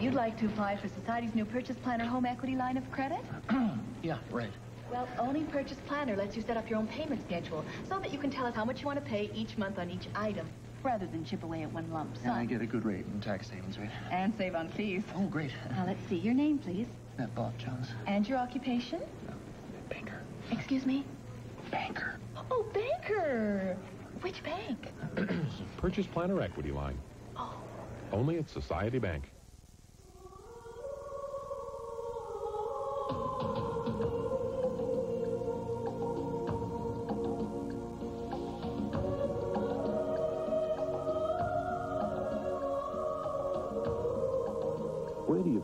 You'd like to apply for Society's new Purchase Planner home equity line of credit? yeah, right. Well, owning Purchase Planner lets you set up your own payment schedule so that you can tell us how much you want to pay each month on each item, rather than chip away at one lump sum. And I get a good rate in tax savings, right? And save on fees. Oh, great. Now, let's see. Your name, please. That Bob Jones. And your occupation? Uh, banker. Excuse me? Banker. Oh, banker. Which bank? Purchase Planner Equity Line. Oh. Only at Society Bank.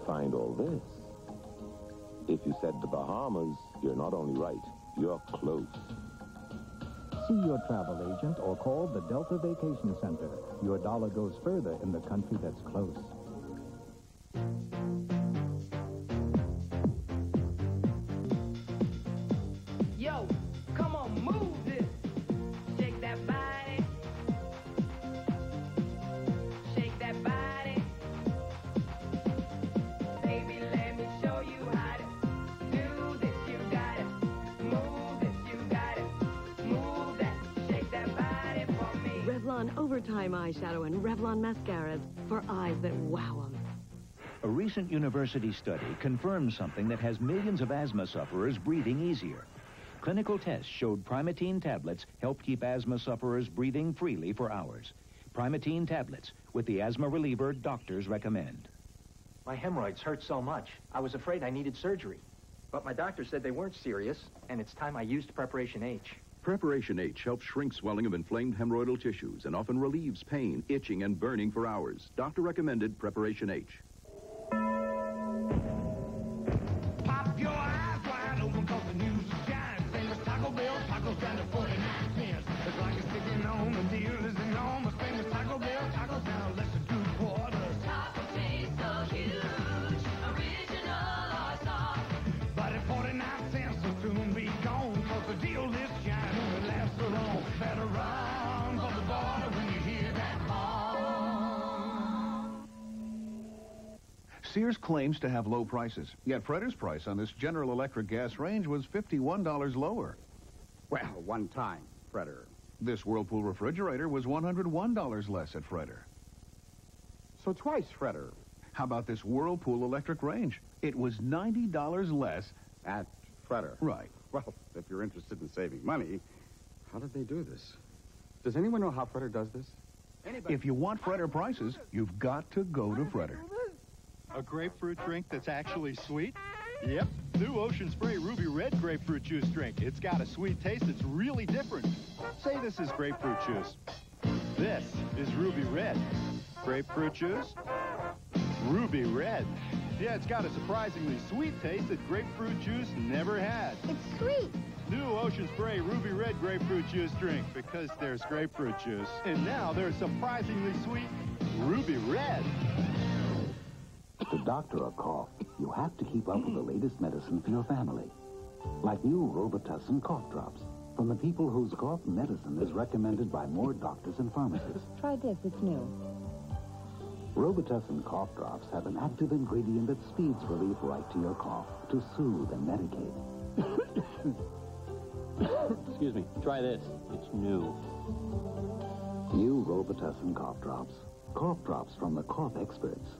Find all this? If you said the Bahamas, you're not only right, you're close. See your travel agent or call the Delta Vacation Center. Your dollar goes further in the country that's close. Revlon Overtime Eyeshadow and Revlon Mascaras for eyes that wow them. A recent university study confirms something that has millions of asthma sufferers breathing easier. Clinical tests showed Primatene tablets help keep asthma sufferers breathing freely for hours. Primatene tablets with the asthma reliever doctors recommend. My hemorrhoids hurt so much, I was afraid I needed surgery. But my doctor said they weren't serious, and it's time I used Preparation H. Preparation H helps shrink swelling of inflamed hemorrhoidal tissues and often relieves pain, itching, and burning for hours. Doctor recommended Preparation H. Sears claims to have low prices, yet Fretter's price on this General Electric gas range was $51 lower. Well, one time, Fretter. This Whirlpool refrigerator was $101 less at Fretter. So twice, Fretter. How about this Whirlpool electric range? It was $90 less. At Fretter. Right. Well, if you're interested in saving money, how did they do this? Does anyone know how Fretter does this? If you want Fretter prices, you've got to go to Fretter. A grapefruit drink that's actually sweet? Yep, new Ocean Spray Ruby Red grapefruit juice drink. It's got a sweet taste that's really different. Say this is grapefruit juice. This is Ruby Red. Grapefruit juice? Ruby Red. Yeah, it's got a surprisingly sweet taste that grapefruit juice never had. It's sweet. New Ocean Spray Ruby Red grapefruit juice drink because there's grapefruit juice. And now there's surprisingly sweet Ruby Red. To doctor a cough, you have to keep up with the latest medicine for your family. Like new Robitussin cough drops from the people whose cough medicine is recommended by more doctors and pharmacists. Try this, it's new. Robitussin cough drops have an active ingredient that speeds relief right to your cough to soothe and medicate. Excuse me. Try this. It's new. New Robitussin cough drops. Cough drops from the cough experts.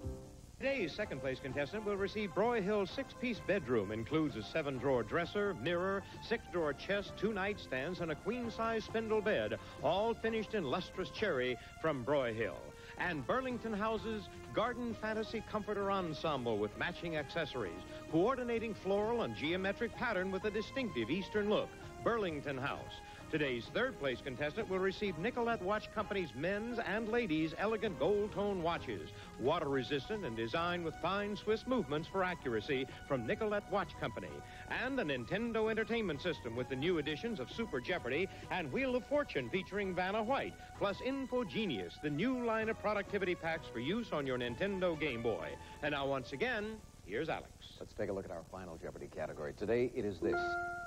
Today's second place contestant will receive Broyhill's six-piece bedroom. Includes a seven-drawer dresser, mirror, six-drawer chest, two nightstands, and a queen-size spindle bed, all finished in lustrous cherry from Broyhill. And Burlington House's Garden Fantasy Comforter Ensemble with matching accessories, coordinating floral and geometric pattern with a distinctive Eastern look. Burlington House. Today's third place contestant will receive Nicolette Watch Company's men's and ladies' elegant gold tone watches, water resistant and designed with fine Swiss movements for accuracy from Nicolette Watch Company, and a Nintendo Entertainment System with the new editions of Super Jeopardy and Wheel of Fortune featuring Vanna White, plus Infogenius, the new line of productivity packs for use on your Nintendo Game Boy. And now, once again, here's Alex. Let's take a look at our final Jeopardy category. Today it is this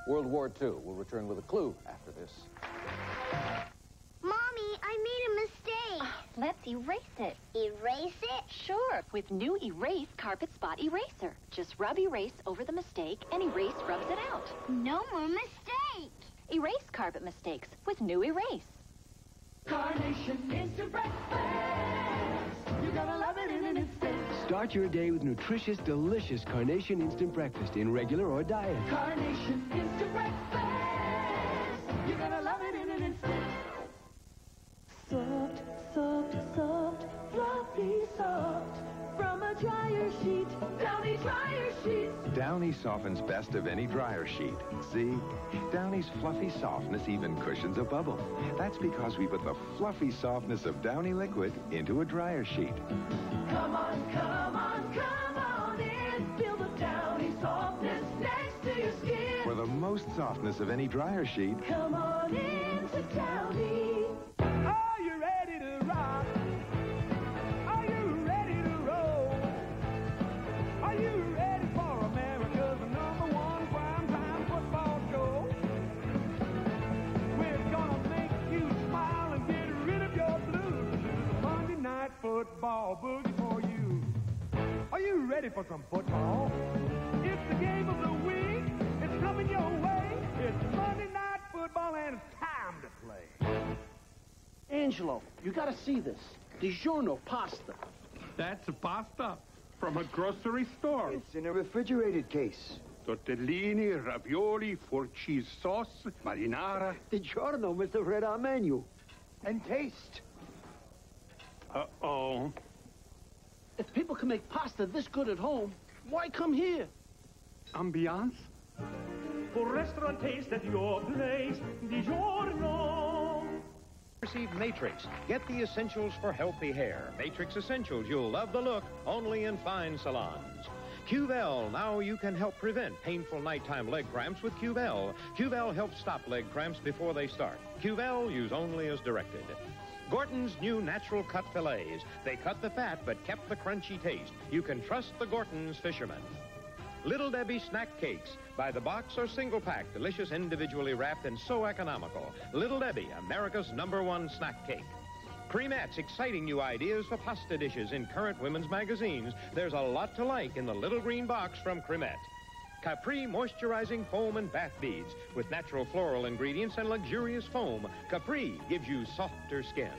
World War II. We'll return with a clue after this. Mommy, I made a mistake. Ah, let's erase it. Erase it? Sure, with new Erase Carpet Spot Eraser. Just rub Erase over the mistake, and Erase rubs it out. No more mistakes. Erase carpet mistakes with new Erase. Carnation Instant Breakfast. You gotta love it in an instant. Start your day with nutritious, delicious Carnation Instant Breakfast in regular or diet. Carnation Instant Breakfast. You gotta love it in an instant. Soft, soft, soft, fluffy, soft. Dryer sheet, Downy dryer sheets. Downy softens best of any dryer sheet. See? Downy's fluffy softness even cushions a bubble. That's because we put the fluffy softness of Downy liquid into a dryer sheet. Come on, come on, come on in. Feel the Downy softness next to your skin. For the most softness of any dryer sheet, Come on in to Downy. Football boogie for you. Are you ready for some football? It's the game of the week. It's coming your way. It's Monday night football and it's time to play. Angelo, you gotta see this. DiGiorno pasta. That's a pasta from a grocery store. It's in a refrigerated case. Tortellini, ravioli, four cheese sauce, marinara. DiGiorno must have read our menu. And taste. Uh-oh. If people can make pasta this good at home, why come here? Ambiance? For restaurant taste at your place, DiGiorno. Receive Matrix. Get the essentials for healthy hair. Matrix Essentials. You'll love the look, only in fine salons. Qvel. Now you can help prevent painful nighttime leg cramps with Qvel. Qvel helps stop leg cramps before they start. Qvel, use only as directed. Gorton's new natural cut fillets. They cut the fat but kept the crunchy taste. You can trust the Gorton's fishermen. Little Debbie snack cakes. By the box or single pack, delicious individually wrapped and so economical. Little Debbie, America's number one snack cake. Creamettes, exciting new ideas for pasta dishes in current women's magazines. There's a lot to like in the little green box from Creamette. Capri moisturizing foam and bath beads with natural floral ingredients and luxurious foam. Capri gives you softer skin.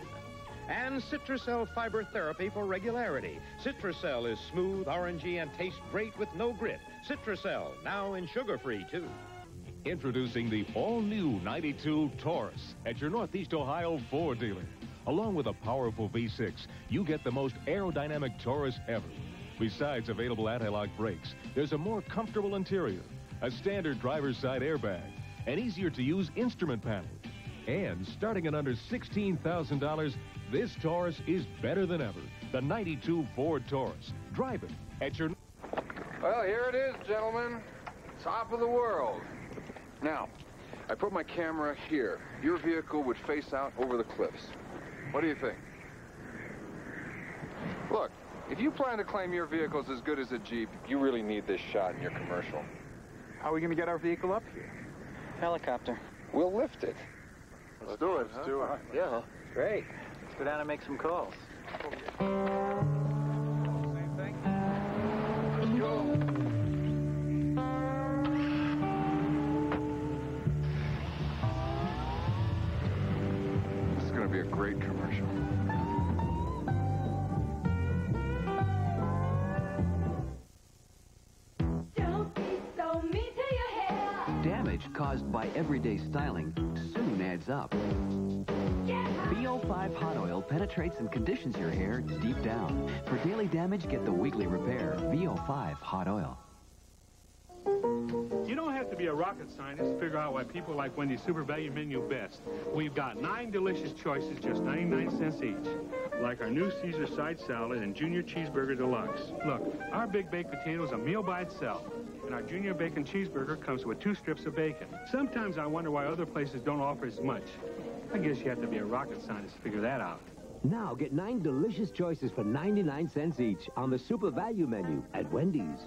And Citrucel fiber therapy for regularity. Citrucel is smooth, orangey, and tastes great with no grit. Citrucel, now in sugar-free, too. Introducing the all-new 92 Taurus at your Northeast Ohio Ford dealer. Along with a powerful V6, you get the most aerodynamic Taurus ever. Besides available anti-lock brakes, there's a more comfortable interior, a standard driver's side airbag, an easier-to-use instrument panel. And starting at under $16,000, this Taurus is better than ever. The 92 Ford Taurus. Drive it at your... Well, here it is, gentlemen. Top of the world. Now, I put my camera here. Your vehicle would face out over the cliffs. What do you think? Look, if you plan to claim your vehicle's as good as a Jeep, you really need this shot in your commercial. How are we going to get our vehicle up here? Helicopter. We'll lift it. Let's do it. Let's do it. Yeah, great. Let's go down and make some calls. Styling soon adds up. VO5 Hot Oil penetrates and conditions your hair deep down. For daily damage, get the weekly repair. VO5 Hot Oil. You don't have to be a rocket scientist to figure out why people like Wendy's Super Value Menu best. We've got nine delicious choices, just 99 cents each. Like our new Caesar side salad and Junior Cheeseburger Deluxe. Look, our Big Baked Potato is a meal by itself. And our Junior Bacon Cheeseburger comes with two strips of bacon. Sometimes I wonder why other places don't offer as much. I guess you have to be a rocket scientist to figure that out. Now get nine delicious choices for 99 cents each on the Super Value menu at Wendy's.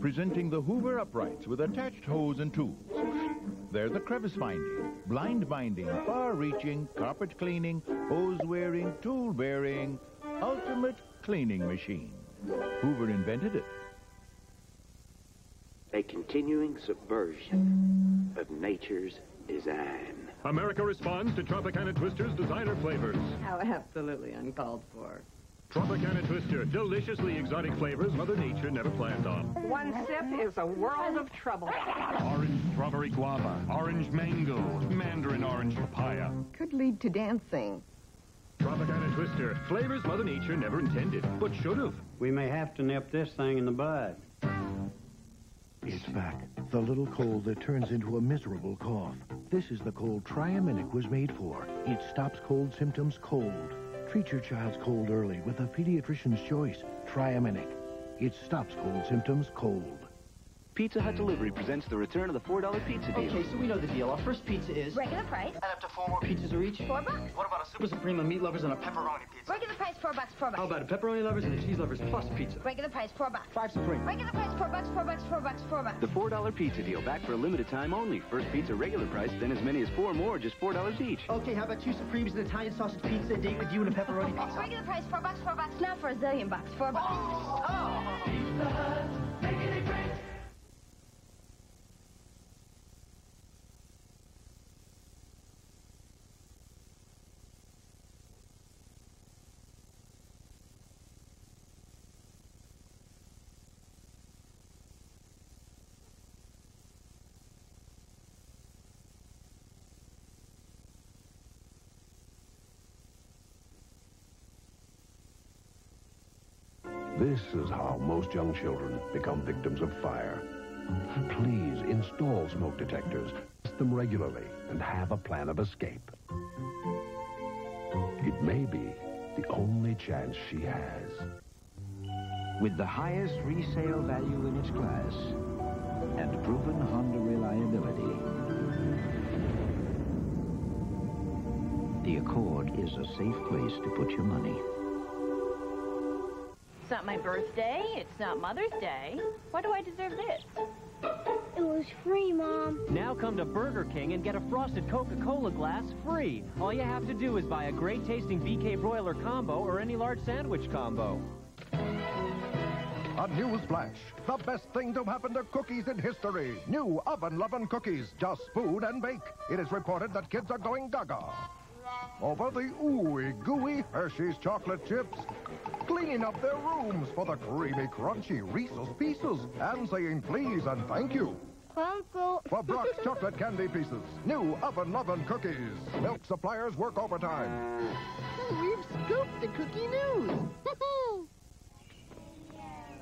Presenting the Hoover Uprights with attached hose and tools. There's the crevice finding, blind binding, far-reaching, carpet cleaning, hose wearing, tool bearing, ultimate cleaning machine. Hoover invented it. A continuing subversion of nature's design. America responds to Tropicana Twister's designer flavors. How absolutely uncalled for. Tropicana Twister, deliciously exotic flavors Mother Nature never planned on. One sip is a world of trouble. Orange strawberry guava, orange mango, mandarin orange papaya. Could lead to dancing. Tropicana Twister, flavors Mother Nature never intended, but should have. We may have to nip this thing in the bud. It's back. The little cold that turns into a miserable cough. This is the cold Triaminic was made for. It stops cold symptoms cold. Treat your child's cold early with a pediatrician's choice, Triaminic. It stops cold symptoms cold. Pizza Hut Delivery presents the return of the $4 pizza deal. Okay, so we know the deal. Our first pizza is... Regular price. And up to four more pizzas are each? Four bucks. What about a Super Supreme, a meat lovers, and a pepperoni pizza? Regular price, four bucks, four bucks. How about a pepperoni lovers and a cheese lovers plus pizza? Regular price, four bucks. Five Supreme. Regular price, four bucks, four bucks, four bucks, four bucks. The $4 pizza deal back for a limited time only. First pizza regular price, then as many as four more, just $4 each. Okay, how about two Supremes, an Italian sausage pizza, a date with you, and a pepperoni pizza? Regular price, four bucks, four bucks. Now for a zillion bucks, four bucks. Oh! Pizza This is how most young children become victims of fire. Please install smoke detectors, test them regularly, and have a plan of escape. It may be the only chance she has. With the highest resale value in its class and proven Honda reliability, the Accord is a safe place to put your money. It's not my birthday. It's not Mother's Day. Why do I deserve this? It was free, Mom. Now come to Burger King and get a frosted Coca-Cola glass free. All you have to do is buy a great tasting BK broiler combo or any large sandwich combo. A news flash. The best thing to happen to cookies in history. New oven loving cookies. Just food and bake. It is reported that kids are going gaga. Over the ooey gooey Hershey's chocolate chips. Cleaning up their rooms for the creamy crunchy Reese's Pieces. And saying please and thank you. Uncle. For Brach's chocolate candy pieces. New oven loving cookies. Milk suppliers work overtime. We've scooped the cookie news.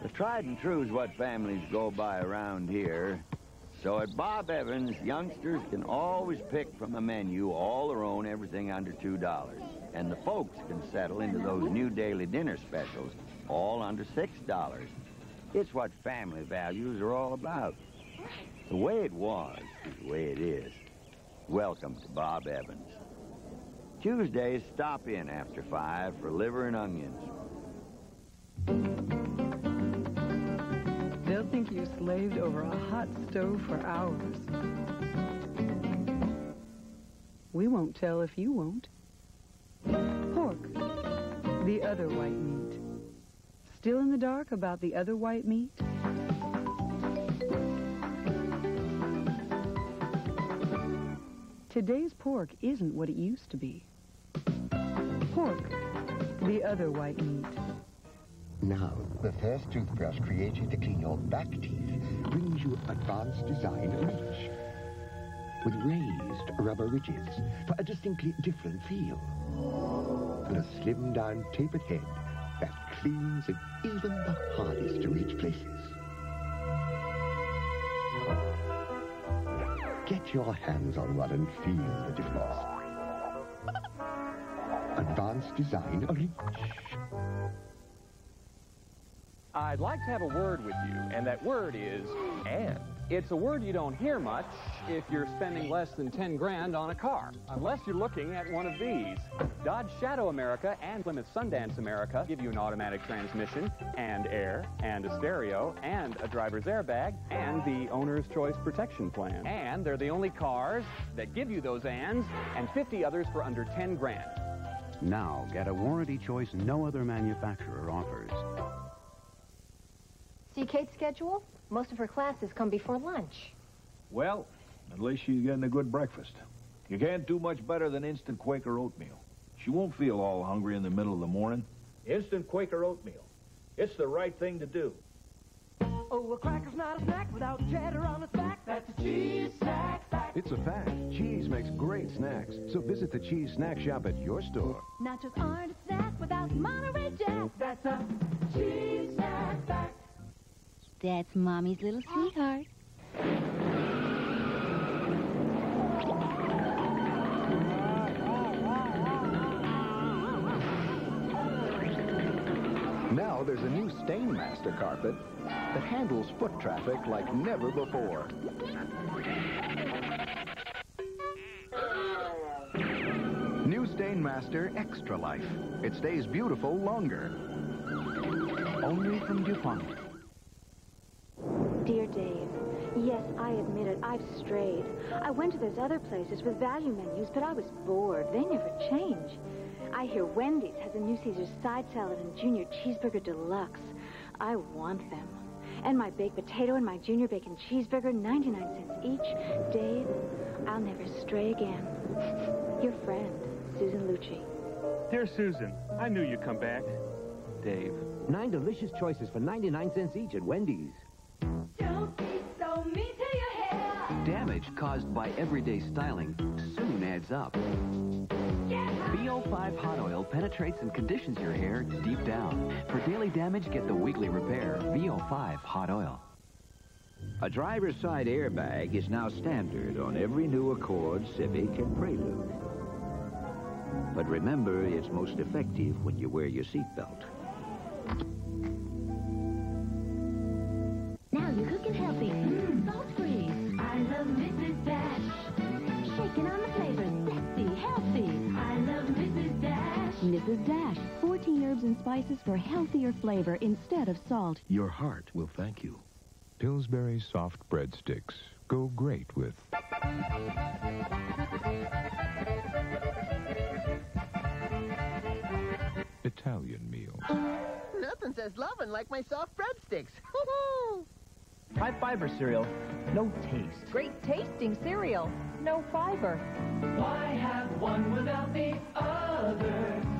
The tried and true is what families go by around here. So at Bob Evans, youngsters can always pick from a menu all their own, everything under $2. And the folks can settle into those new daily dinner specials, all under $6. It's what family values are all about. The way it was is the way it is. Welcome to Bob Evans. Tuesdays, stop in after 5 for liver and onions. They'll think you slaved over a hot stove for hours. We won't tell if you won't. Pork, the other white meat. Still in the dark about the other white meat? Today's pork isn't what it used to be. Pork, the other white meat. Now, the first toothbrush created to clean your back teeth brings you advanced design reach. With raised rubber ridges for a distinctly different feel. And a slimmed down tapered head that cleans in even the hardest to reach places. Get your hands on one and feel the difference. Advanced design reach. I'd like to have a word with you, and that word is and. It's a word you don't hear much if you're spending less than 10 grand on a car, unless you're looking at one of these. Dodge Shadow America and Plymouth Sundance America give you an automatic transmission and air and a stereo and a driver's airbag and the owner's choice protection plan. And they're the only cars that give you those ands and 50 others for under 10 grand. Now, get a warranty choice no other manufacturer offers. See Kate's schedule? Most of her classes come before lunch. Well, at least she's getting a good breakfast. You can't do much better than instant Quaker oatmeal. She won't feel all hungry in the middle of the morning. Instant Quaker oatmeal. It's the right thing to do. Oh, a cracker's not a snack without cheddar on its back. That's a cheese snack. It's a fact. Cheese makes great snacks. So visit the cheese snack shop at your store. Nachos aren't a snack without Monterey Jack. That's a cheese snack back. That's Mommy's little sweetheart. Now there's a new Stainmaster carpet that handles foot traffic like never before. New Stainmaster Extra Life. It stays beautiful longer. Only from DuPont. Dear Dave, yes, I admit it, I've strayed. I went to those other places with value menus, but I was bored. They never change. I hear Wendy's has a new Caesar side salad and junior cheeseburger deluxe. I want them. And my baked potato and my junior bacon cheeseburger, 99 cents each. Dave, I'll never stray again. Your friend, Susan Lucci. Dear Susan, I knew you'd come back. Dave. Nine delicious choices for 99 cents each at Wendy's. Damage caused by everyday styling soon adds up. VO5 Hot Oil penetrates and conditions your hair deep down. For daily damage, get the weekly repair. VO5 Hot Oil. A driver's side airbag is now standard on every new Accord, Civic, and Prelude. But remember, it's most effective when you wear your seatbelt. Dash. Mrs. Dash, 14 herbs and spices for healthier flavor instead of salt. Your heart will thank you. Pillsbury soft breadsticks go great with Italian meals. Nothing says loving like my soft breadsticks. High fiber cereal, no taste. Great tasting cereal. No fiber. Why have one without the other?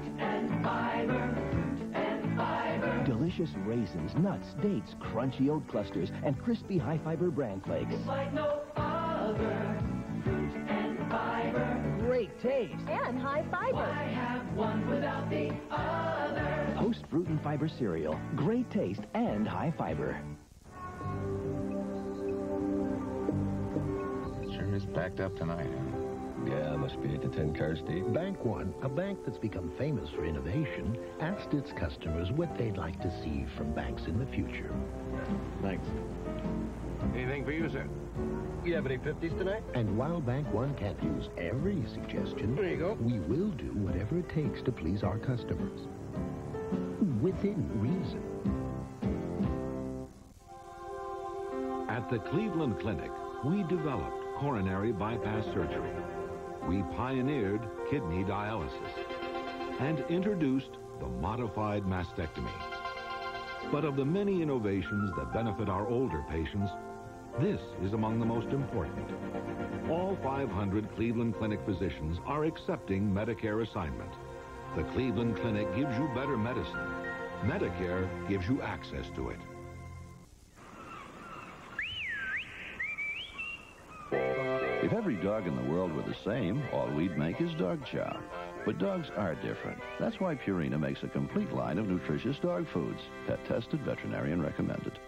Fruit and fiber, fruit and fiber. Delicious raisins, nuts, dates, crunchy oat clusters, and crispy high-fiber bran flakes. It's like no other. Fruit and fiber. Great taste. And high fiber. Why have one without the other? Post fruit and fiber cereal. Great taste and high fiber. Sure is packed up tonight, huh? Yeah, must be 8 to 10 car state. Bank One, a bank that's become famous for innovation, asked its customers what they'd like to see from banks in the future. Thanks. Anything for you, sir? You have any 50s tonight? And while Bank One can't use every suggestion, There you go. we will do whatever it takes to please our customers. Within reason. At the Cleveland Clinic, we developed coronary bypass surgery. We pioneered kidney dialysis and introduced the modified mastectomy. But of the many innovations that benefit our older patients, this is among the most important. All 500 Cleveland Clinic physicians are accepting Medicare assignment. The Cleveland Clinic gives you better medicine. Medicare gives you access to it. If every dog in the world were the same, all we'd make is dog chow. But dogs are different. That's why Purina makes a complete line of nutritious dog foods. Pet tested, veterinarian recommended.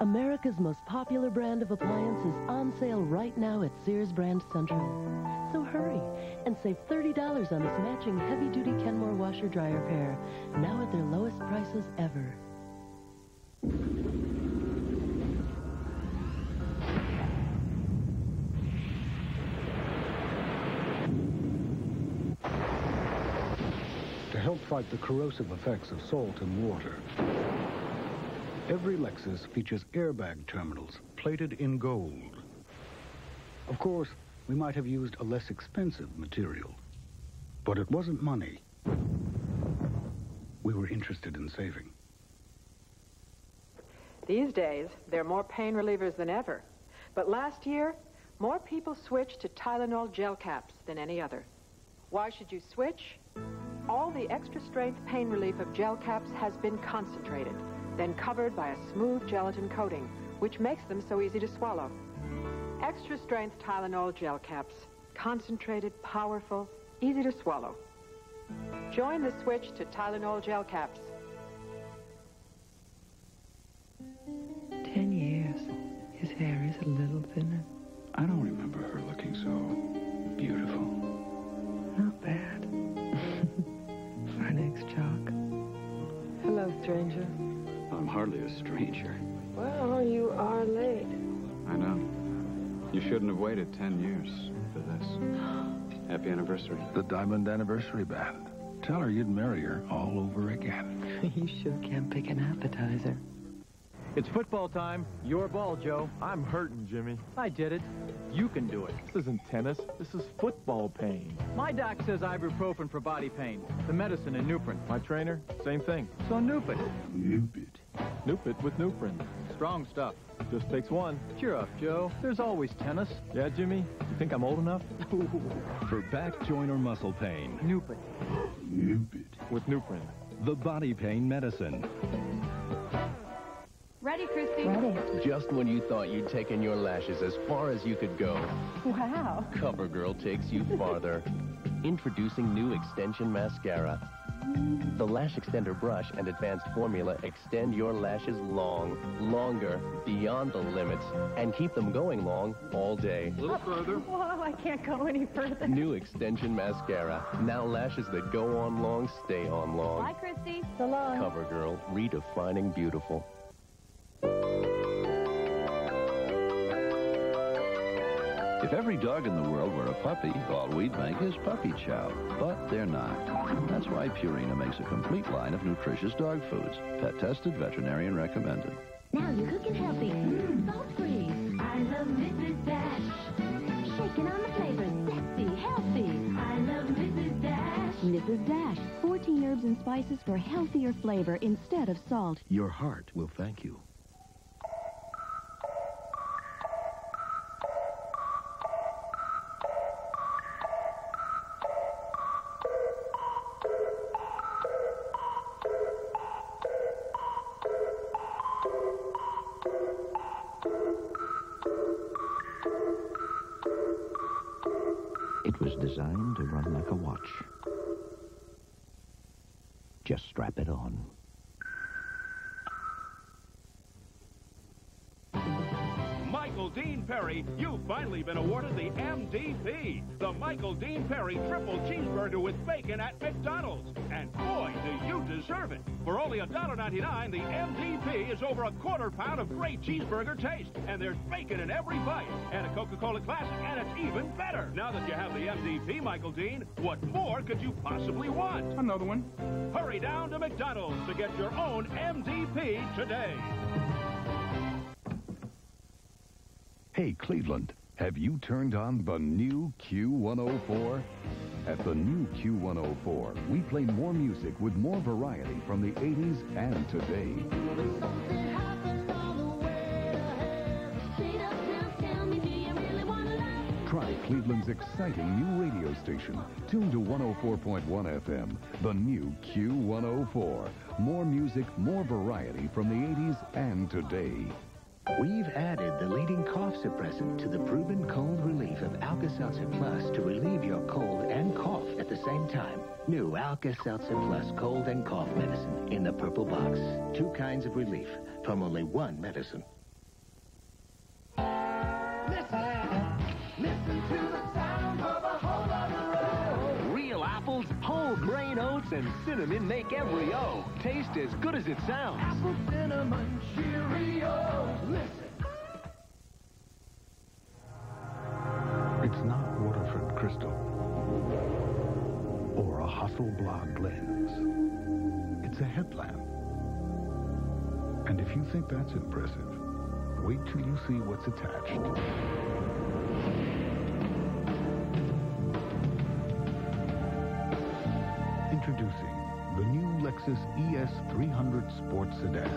America's most popular brand of appliance is on sale right now at Sears Brand Central. So hurry and save $30 on this matching heavy-duty Kenmore washer dryer pair, now at their lowest prices ever. Fight the corrosive effects of salt and water. Every Lexus features airbag terminals plated in gold. Of course, we might have used a less expensive material, but it wasn't money we were interested in saving. These days, there are more pain relievers than ever. But last year, more people switched to Tylenol gel caps than any other. Why should you switch? All the extra strength pain relief of gel caps has been concentrated, then covered by a smooth gelatin coating, which makes them so easy to swallow. Extra strength Tylenol gel caps. Concentrated, powerful, easy to swallow. Join the switch to Tylenol gel caps. Stranger. I'm hardly a stranger. Well, you are late. I know. You shouldn't have waited ten years for this. Happy anniversary. The Diamond Anniversary Band. Tell her you'd marry her all over again. you sure can pick an appetizer. It's football time. Your ball, Joe. I'm hurting, Jimmy. I did it. You can do it. This isn't tennis. This is football pain. My doc says ibuprofen for body pain. The medicine in Nuprin. My trainer, same thing. So Nupit. Nupit. Nupit with Nuprin. Strong stuff. Just takes one. Cheer up, Joe. There's always tennis. Yeah, Jimmy? You think I'm old enough? For back, joint, or muscle pain. Nupit. Nupit. With Nuprin. The body pain medicine. Ready, Christy? Ready. Just when you thought you'd taken your lashes as far as you could go, Wow. CoverGirl takes you farther. Introducing new extension mascara. The Lash Extender brush and advanced formula extend your lashes long, longer, beyond the limits, and keep them going long all day. A little further. Whoa, I can't go any further. New extension mascara. Now lashes that go on long stay on long. Bye, Christy. So long. CoverGirl, redefining beautiful. If every dog in the world were a puppy, all we'd make is puppy chow. But they're not. That's why Purina makes a complete line of nutritious dog foods. Pet tested, veterinarian recommended. Now you're cooking healthy. Mmm, salt free. I love Mrs. Dash. Shaking on the flavors. Sexy, healthy. I love Mrs. Dash. Mrs. Dash, 14 herbs and spices for healthier flavor instead of salt. Your heart will thank you. Dean Perry Triple Cheeseburger with Bacon at McDonald's. And boy, do you deserve it. For only $1.99, the MDP is over a quarter pound of great cheeseburger taste. And there's bacon in every bite. And a Coca-Cola Classic, and it's even better. Now that you have the MDP, Michael Dean, what more could you possibly want? Another one. Hurry down to McDonald's to get your own MDP today. Hey, Cleveland, have you turned on the new Q104? At the new Q104, we play more music with more variety from the 80s and today. Try Cleveland's exciting new radio station, tuned to 104.1 FM, the new Q104. More music, more variety from the 80s and today. We've added the leading cough suppressant to the proven cold relief of Alka-Seltzer Plus to relieve your cold and cough at the same time. New Alka-Seltzer Plus cold and cough medicine in the purple box. Two kinds of relief from only one medicine. Real grain and cinnamon make every O. Taste as good as it sounds. Apple cinnamon Cheerio. Listen. It's not Waterford Crystal or a Hasselblad lens. It's a headlamp. And if you think that's impressive, wait till you see what's attached. Introducing the new Lexus ES 300 Sports Sedan.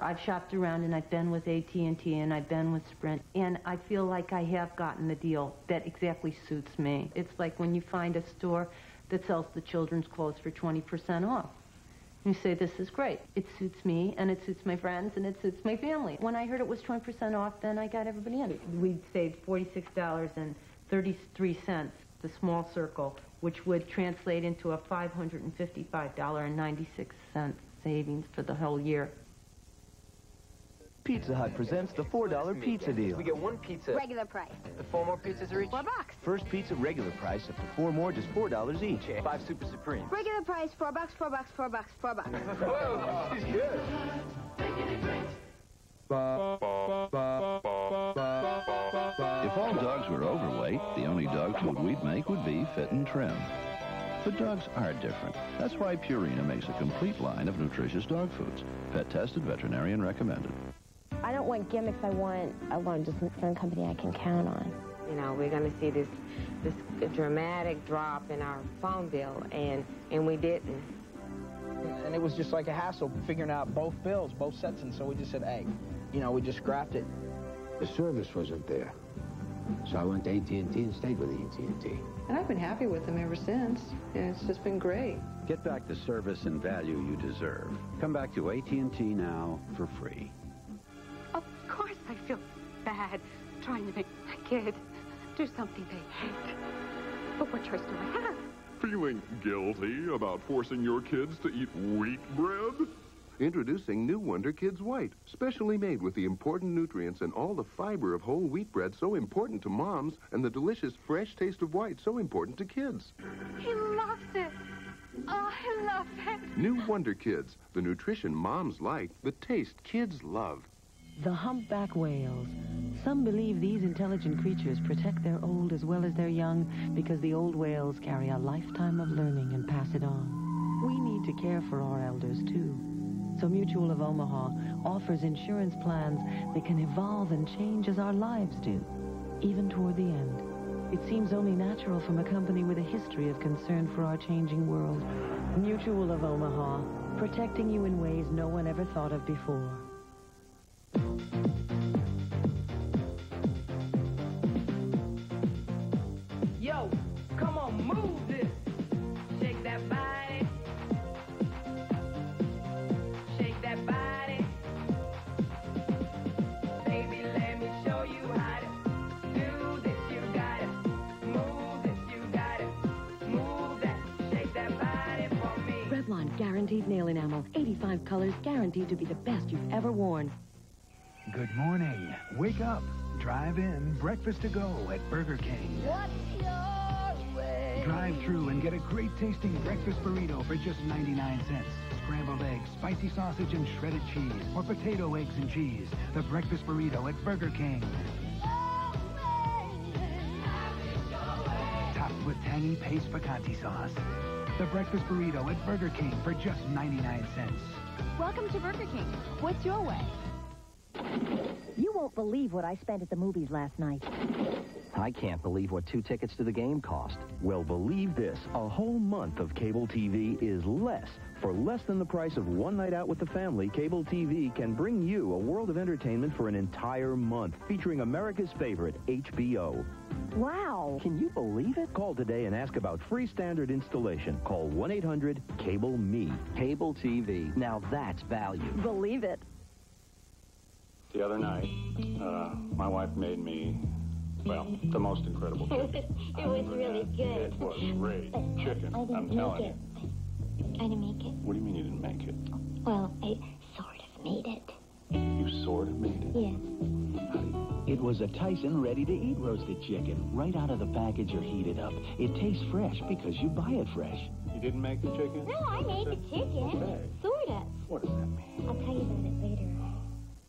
I've shopped around and I've been with AT&T and I've been with Sprint and I feel like I have gotten the deal that exactly suits me. It's like when you find a store that sells the children's clothes for 20% off. You say, this is great. It suits me, and it suits my friends, and it suits my family. When I heard it was 20% off, then I got everybody in. We saved $46.33, the small circle, which would translate into a $555.96 savings for the whole year. Pizza Hut presents the $4 pizza deal. We get one pizza. Regular price. The four more pizzas are each? Four bucks. First pizza regular price up to four more, just $4 each. Five Super Supremes. Regular price, four bucks, four bucks, four bucks, four bucks. Whoa, she's good. Would be fit and trim. But dogs are different. That's why Purina makes a complete line of nutritious dog foods. Pet tested, veterinarian recommended. I don't want gimmicks. I want a want just some company I can count on. You know, we're going to see this this dramatic drop in our phone bill, and and we didn't. And it was just like a hassle figuring out both bills, both sets, and so we just said, hey, you know, we just scrapped it. The service wasn't there, so I went to AT&T and stayed with AT&T. And I've been happy with them ever since. And it's just been great. Get back the service and value you deserve. Come back to AT&T now for free. Of course I feel bad trying to make my kid do something they hate. But what choice do I have? Feeling guilty about forcing your kids to eat wheat bread? Introducing new Wonder Kids White, specially made with the important nutrients and all the fiber of whole wheat bread so important to moms and the delicious fresh taste of white so important to kids. He loves it. Oh, I love it. New Wonder Kids, the nutrition moms like, the taste kids love. The humpback whales. Some believe these intelligent creatures protect their old as well as their young because the old whales carry a lifetime of learning and pass it on. We need to care for our elders, too. So Mutual of Omaha offers insurance plans that can evolve and change as our lives do, even toward the end. It seems only natural from a company with a history of concern for our changing world. Mutual of Omaha, protecting you in ways no one ever thought of before. Guaranteed nail enamel. 85 colors guaranteed to be the best you've ever worn. Good morning. Wake up. Drive in. Breakfast to go at Burger King. What's your way? Drive through and get a great tasting breakfast burrito for just 99 cents. Scrambled eggs, spicy sausage, and shredded cheese. Or potato, eggs, and cheese. The breakfast burrito at Burger King. Topped with tangy Pace picante sauce. The breakfast burrito at Burger King for just 99 cents. Welcome to Burger King. What's your way? You won't believe what I spent at the movies last night. I can't believe what two tickets to the game cost. Well, believe this. A whole month of cable TV is less. For less than the price of one night out with the family, cable TV can bring you a world of entertainment for an entire month, featuring America's favorite, HBO. Wow. Can you believe it? Call today and ask about free standard installation. Call 1-800-CABLE-ME. Cable TV. Now that's value. Believe it. The other night, uh, my wife made me, well, the most incredible chicken. it was really good. It was great chicken, I didn't I'm make telling it. you. I didn't make it. What do you mean you didn't make it? Well, I sort of made it. You sort of made it? Yeah. It was a Tyson ready-to-eat roasted chicken, right out of the package or heated up. It tastes fresh because you buy it fresh. You didn't make the chicken? No, I made the chicken. Okay. Sort of. What does that mean? I'll tell you about it later.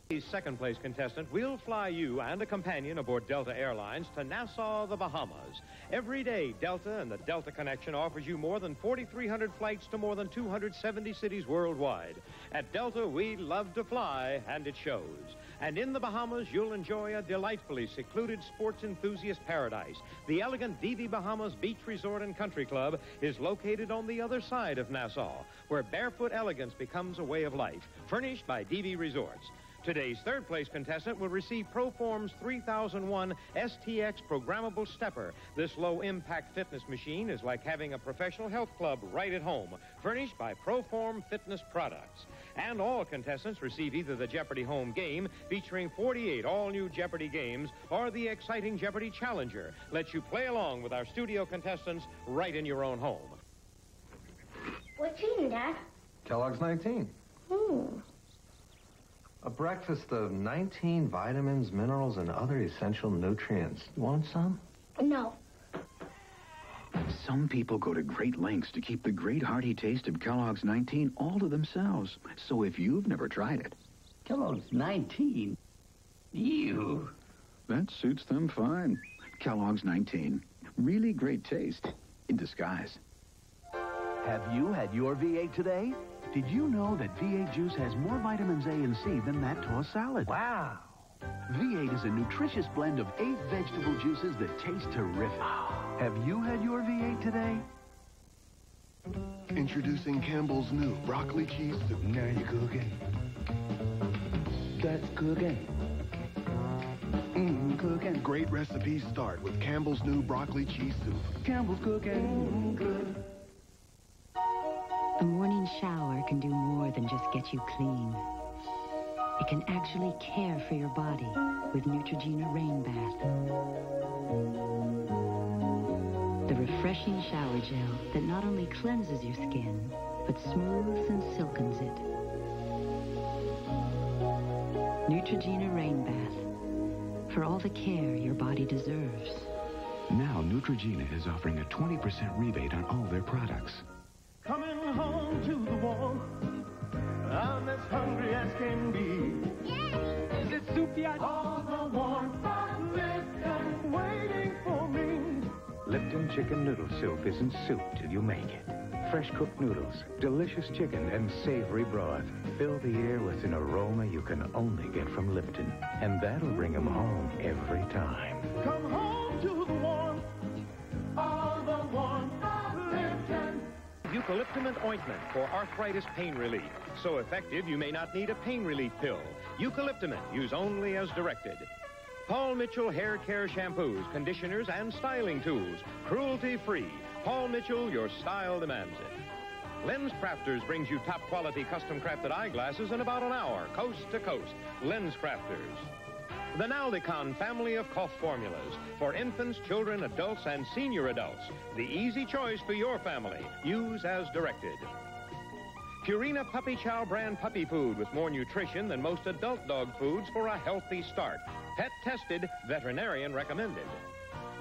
The second place contestant will fly you and a companion aboard Delta Airlines to Nassau, the Bahamas. Every day, Delta and the Delta Connection offers you more than 4,300 flights to more than 270 cities worldwide. At Delta, we love to fly, and it shows. And in the Bahamas, you'll enjoy a delightfully secluded sports enthusiast paradise. The elegant Divi Bahamas Beach Resort and Country Club is located on the other side of Nassau, where barefoot elegance becomes a way of life, furnished by Divi Resorts. Today's third place contestant will receive Proform's 3001 STX programmable stepper. This low impact fitness machine is like having a professional health club right at home, furnished by Proform Fitness Products. And all contestants receive either the Jeopardy home game, featuring 48 all new Jeopardy games, or the exciting Jeopardy Challenger. Lets you play along with our studio contestants right in your own home. What's eating, Dad? Kellogg's 19. Hmm. A breakfast of 19 vitamins, minerals, and other essential nutrients. You want some? No. Some people go to great lengths to keep the great hearty taste of Kellogg's 19 all to themselves. So if you've never tried it, Kellogg's 19? You. that suits them fine. Kellogg's 19. Really great taste in disguise. Have you had your V8 today? Did you know that V8 juice has more vitamins A and C than that tossed salad? Wow. V8 is a nutritious blend of eight vegetable juices that taste terrific. Have you had your V8 today? Introducing Campbell's new broccoli cheese soup. Now you're cooking. That's cooking. Mmm, cooking. Great recipes start with Campbell's new broccoli cheese soup. Campbell's cooking. Mm-hmm, good. A morning shower can do more than just get you clean. It can actually care for your body with Neutrogena Rain Bath. The refreshing shower gel that not only cleanses your skin, but smooths and silkens it. Neutrogena Rain Bath. For all the care your body deserves. Now Neutrogena is offering a 20% rebate on all their products. Coming to the warm. I'm as hungry as can be. Is it soup yet? All the warmth of Lipton waiting for me. Lipton chicken noodle soup isn't soup till you make it. Fresh cooked noodles, delicious chicken, and savory broth fill the air with an aroma you can only get from Lipton. And that'll bring 'em home every time. Come home to the warmth. Eucalyptamint ointment for arthritis pain relief. So effective, you may not need a pain relief pill. Eucalyptamint, use only as directed. Paul Mitchell hair care shampoos, conditioners, and styling tools. Cruelty-free. Paul Mitchell, your style demands it. Lens Crafters brings you top quality custom crafted eyeglasses in about an hour, coast to coast. Lens Crafters. The Naldecon family of cough formulas for infants, children, adults, and senior adults. The easy choice for your family. Use as directed. Purina Puppy Chow brand puppy food with more nutrition than most adult dog foods for a healthy start. Pet tested, veterinarian recommended.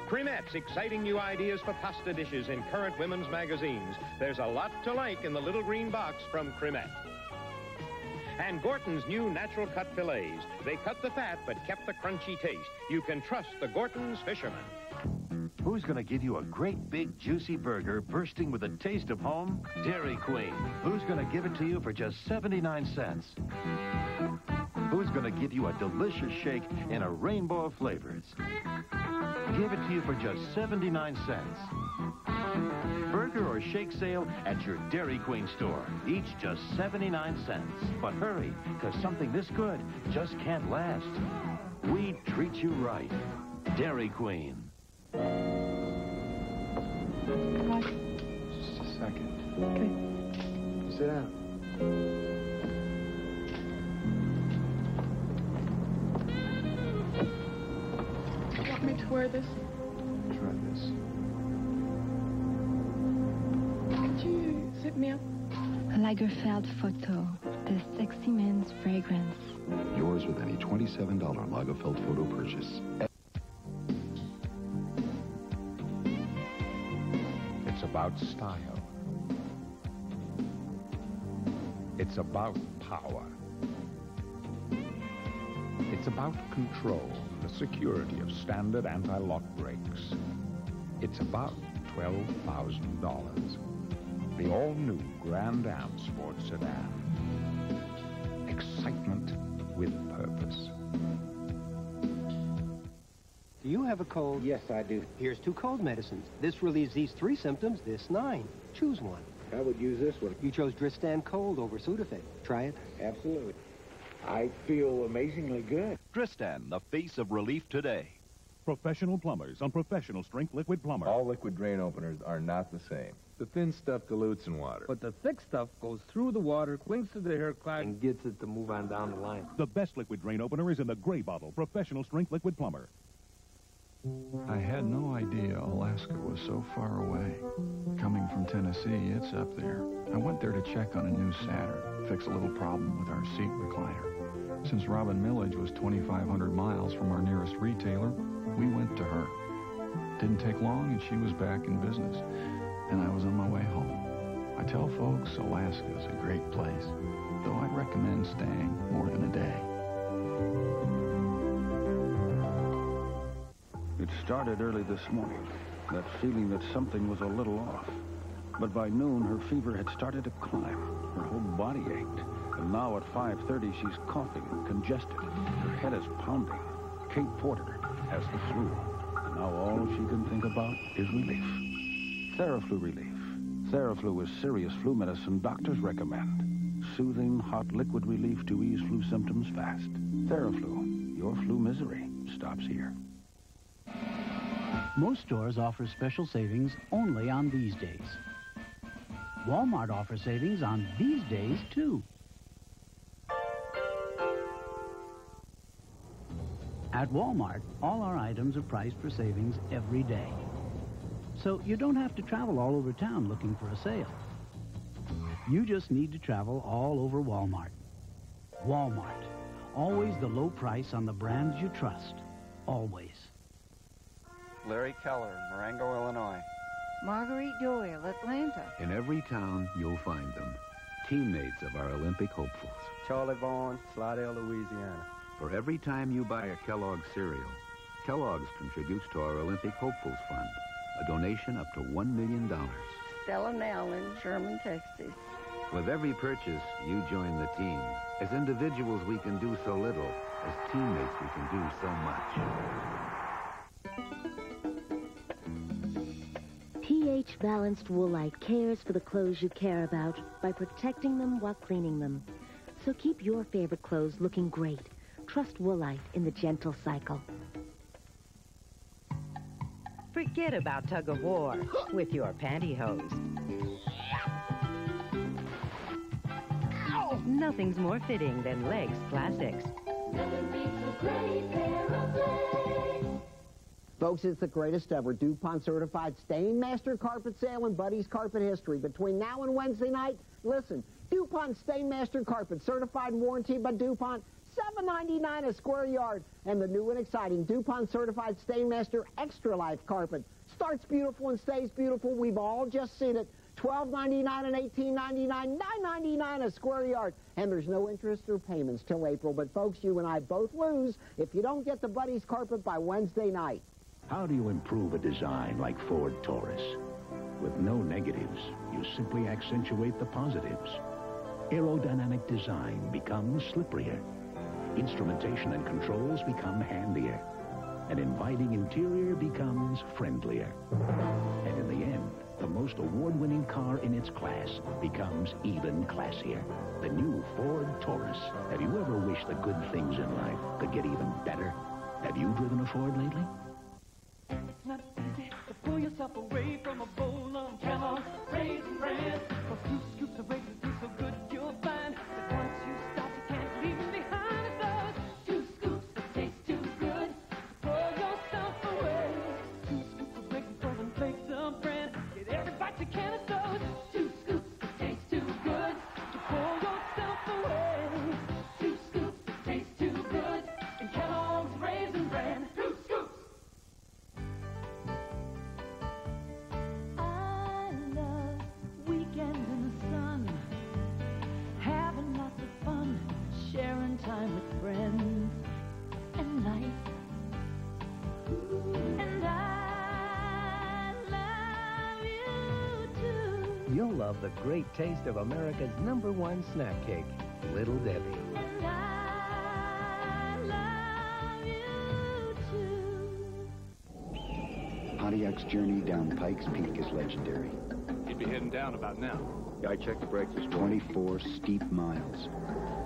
Creamette's exciting new ideas for pasta dishes in current women's magazines. There's a lot to like in the little green box from Creamette. And Gorton's new natural cut fillets. They cut the fat but kept the crunchy taste. You can trust the Gorton's fishermen. Who's going to give you a great big juicy burger bursting with the taste of home? Dairy Queen. Who's going to give it to you for just 79 cents? Who's going to give you a delicious shake in a rainbow of flavors? Give it to you for just 79 cents. Burger or shake sale at your Dairy Queen store. Each just 79 cents. But hurry, because something this good just can't last. We treat you right. Dairy Queen. Just a second. Okay. Sit down. You want me to wear this? You zip me up? Lagerfeld Photo, the sexy man's fragrance. Yours with any $27 Lagerfeld photo purchase. It's about style. It's about power. It's about control, the security of standard anti-lock brakes. It's about $12,000. The all-new Grand Am Sports Sedan. Excitement with purpose. Do you have a cold? Yes, I do. Here's two cold medicines. This relieves these three symptoms, this nine. Choose one. I would use this one. You chose Dristan Cold over Sudafed. Try it. Absolutely. I feel amazingly good. Dristan, the face of relief today. Professional plumbers on professional strength Liquid-Plumr. All liquid drain openers are not the same. The thin stuff dilutes in water. But the thick stuff goes through the water, clings to the hair cloth, and gets it to move on down the line. The best liquid drain opener is in the gray bottle. Professional strength Liquid-Plumr. I had no idea Alaska was so far away. Coming from Tennessee, it's up there. I went there to check on a new Saturn, fix a little problem with our seat recliner. Since Robin Millage was 2,500 miles from our nearest retailer, we went to her. Didn't take long and she was back in business, and I was on my way home. I tell folks Alaska's a great place, though I'd recommend staying more than a day. It started early this morning, that feeling that something was a little off. But by noon, her fever had started to climb. Her whole body ached. And now at 5.30, she's coughing and congested. Her head is pounding. Kate Porter has the flu. And now all she can think about is relief. Theraflu relief. Theraflu is serious flu medicine doctors recommend. Soothing, hot liquid relief to ease flu symptoms fast. Theraflu, your flu misery stops here. Most stores offer special savings only on these days. Walmart offers savings on these days, too. At Walmart, all our items are priced for savings every day. So you don't have to travel all over town looking for a sale. You just need to travel all over Walmart. Walmart. Always the low price on the brands you trust. Always. Larry Keller, Marengo, Illinois. Marguerite Doyle, Atlanta. In every town, you'll find them. Teammates of our Olympic hopefuls. Charlie Vaughn, Slidell, Louisiana. For every time you buy a Kellogg cereal, Kellogg's contributes to our Olympic Hopefuls Fund, a donation up to $1 million. Stella Nell Sherman, Texas. With every purchase, you join the team. As individuals, we can do so little. As teammates, we can do so much. pH Balanced Woolite cares for the clothes you care about by protecting them while cleaning them. So keep your favorite clothes looking great. Trust Woolite in the gentle cycle. Forget about tug of war with your pantyhose. Nothing's more fitting than Legs Classics. Folks, it's the greatest ever DuPont certified Stainmaster carpet sale in Buddy's carpet history. Between now and Wednesday night, listen, DuPont Stainmaster carpet certified and warranted by DuPont, $7.99 a square yard. And the new and exciting DuPont certified Stainmaster Extra Life carpet. Starts beautiful and stays beautiful. We've all just seen it. $12.99 and $18.99, $9.99 a square yard. And there's no interest or payments till April. But folks, you and I both lose if you don't get the Buddy's carpet by Wednesday night. How do you improve a design like Ford Taurus? With no negatives, you simply accentuate the positives. Aerodynamic design becomes slipperier. Instrumentation and controls become handier. An inviting interior becomes friendlier. And in the end, the most award-winning car in its class becomes even classier. The new Ford Taurus. Have you ever wished the good things in life could get even better? Have you driven a Ford lately? Great taste of America's number one snack cake, Little Debbie. Pontiac's journey down Pikes Peak is legendary. He'd be heading down about now. I checked the brakes this 24 steep miles.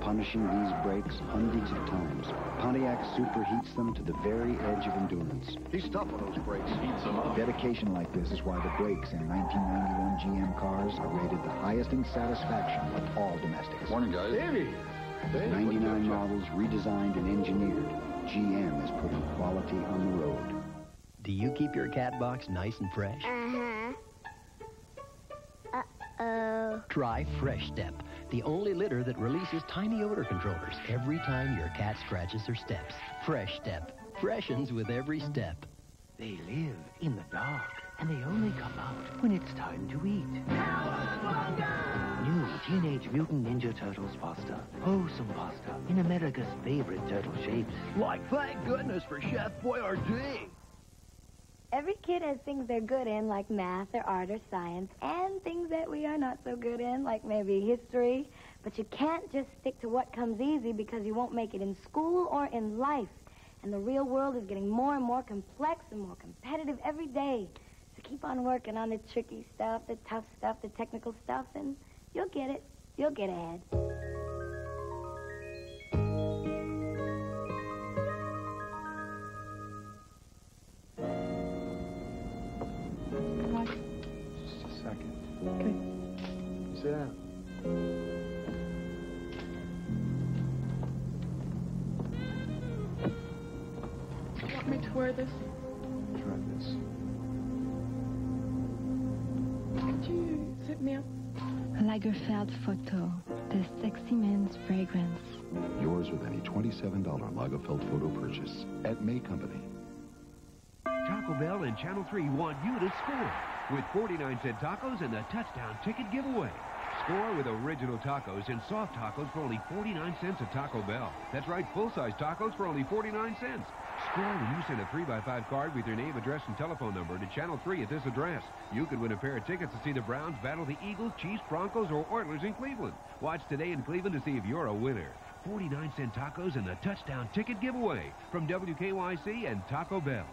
Punishing these brakes hundreds of times, Pontiac superheats them to the very edge of endurance. He's tough on those brakes. Heats them up. Dedication like this is why the brakes in 1991 GM cars are rated the highest in satisfaction of all domestics. Morning, guys. Davey! With 99 models redesigned and engineered, GM is putting quality on the road. Do you keep your cat box nice and fresh? Uh-huh. Uh-oh. Try Fresh Step, the only litter that releases tiny odor controllers every time your cat scratches her steps. Fresh Step. Freshens with every step. They live in the dark, and they only come out when it's time to eat. New Teenage Mutant Ninja Turtles pasta. Oh, Wholesome pasta in America's favorite turtle shapes. Like, thank goodness for Chef Boyardee. Every kid has things they're good in, like math or art or science, and things that we are not so good in, like maybe history. But you can't just stick to what comes easy because you won't make it in school or in life. And the real world is getting more and more complex and more competitive every day. So keep on working on the tricky stuff, the tough stuff, the technical stuff, and you'll get it. You'll get ahead. Lagerfeld Photo, the sexy man's fragrance. Yours with any $27 Lagerfeld photo purchase at May Company. Taco Bell and Channel 3 want you to score with 49 cent tacos and the touchdown ticket giveaway. Score with original tacos and soft tacos for only 49 cents at Taco Bell. That's right, full-size tacos for only 49 cents. Score when you send a 3x5 card with your name, address, and telephone number to Channel 3 at this address. You could win a pair of tickets to see the Browns battle the Eagles, Chiefs, Broncos, or Oilers in Cleveland. Watch today in Cleveland to see if you're a winner. 49 cent tacos and the touchdown ticket giveaway from WKYC and Taco Bell.